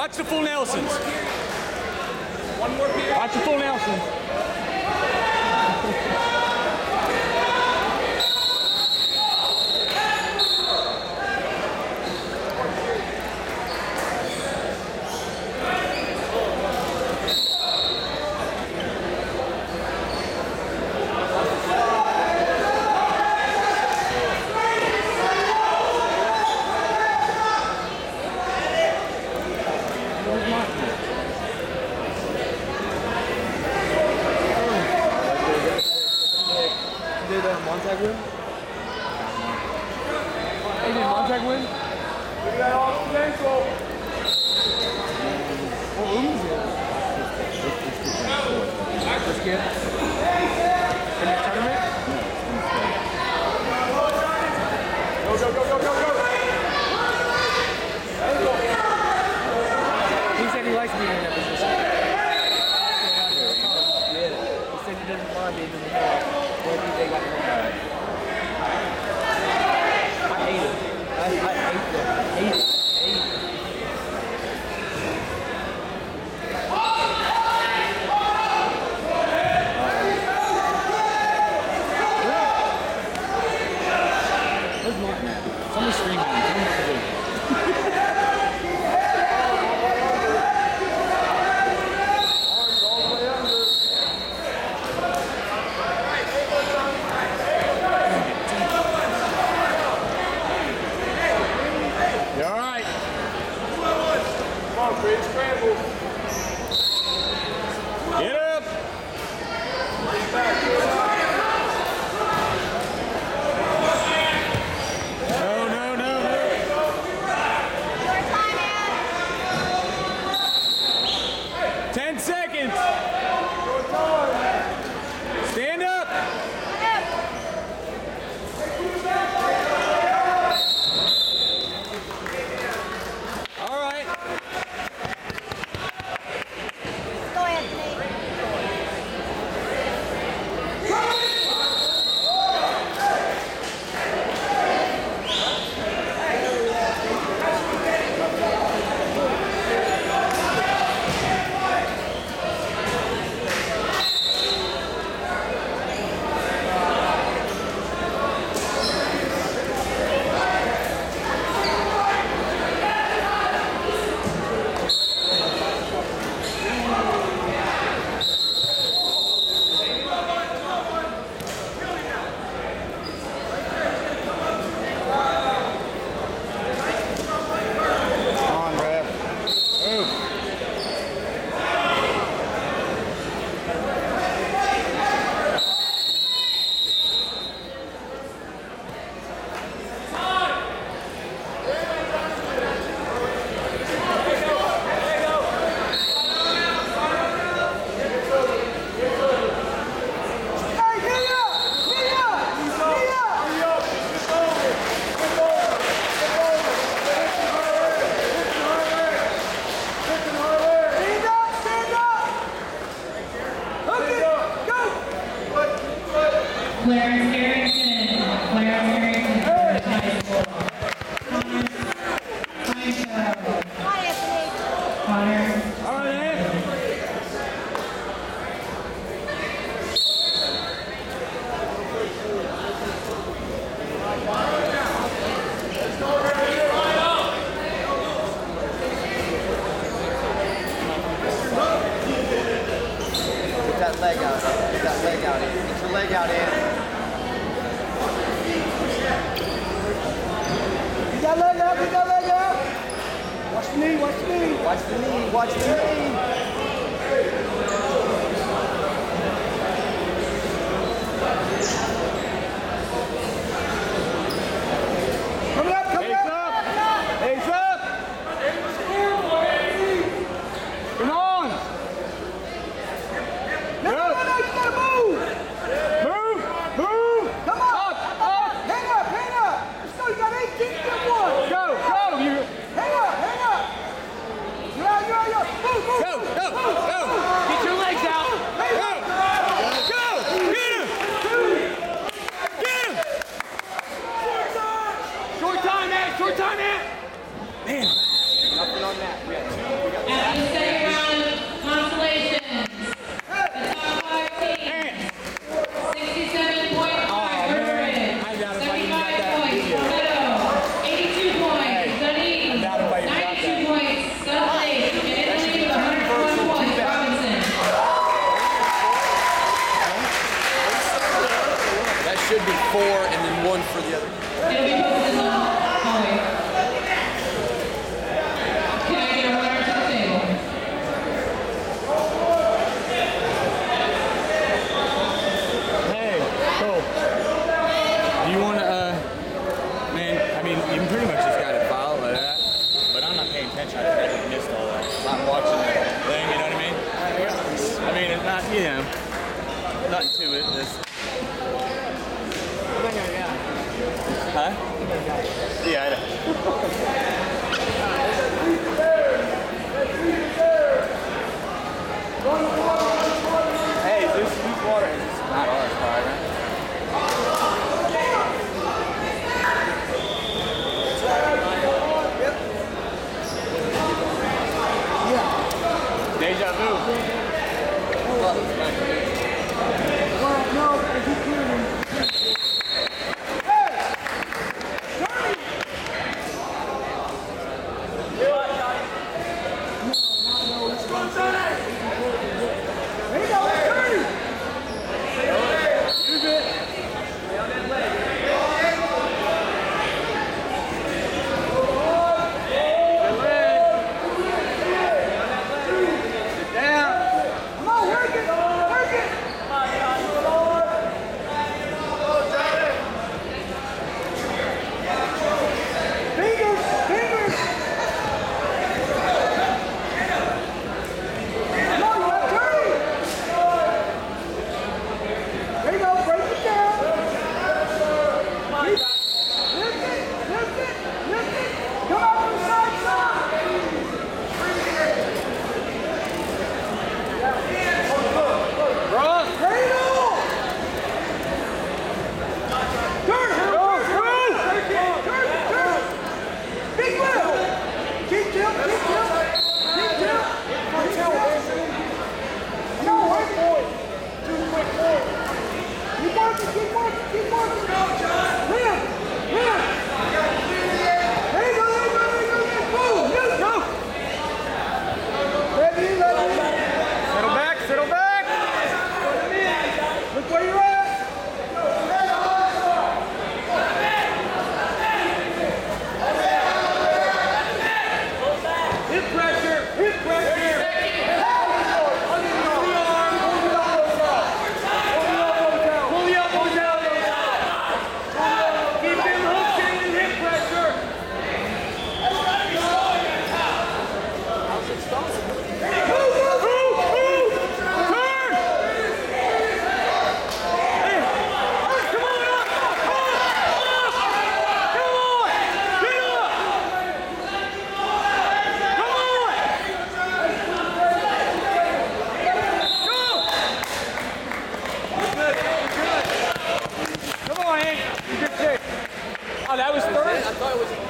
Watch the full Nelsons. Watch the full Nelson. win? Hey, did Montag win? Oh, Look at that awesome ankle. What room is it? Let's get. said he doesn't mind being in the got? I hate him. I, I hate him. I hate. I hate it. out in. You got leg up, you got leg up. Watch the knee, watch the knee. Watch the knee, watch the knee. and then one for the other. Hey, Cole. Do you want to, uh, man, I mean, you Deja vu. I was